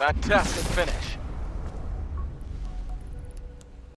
Fantastic finish.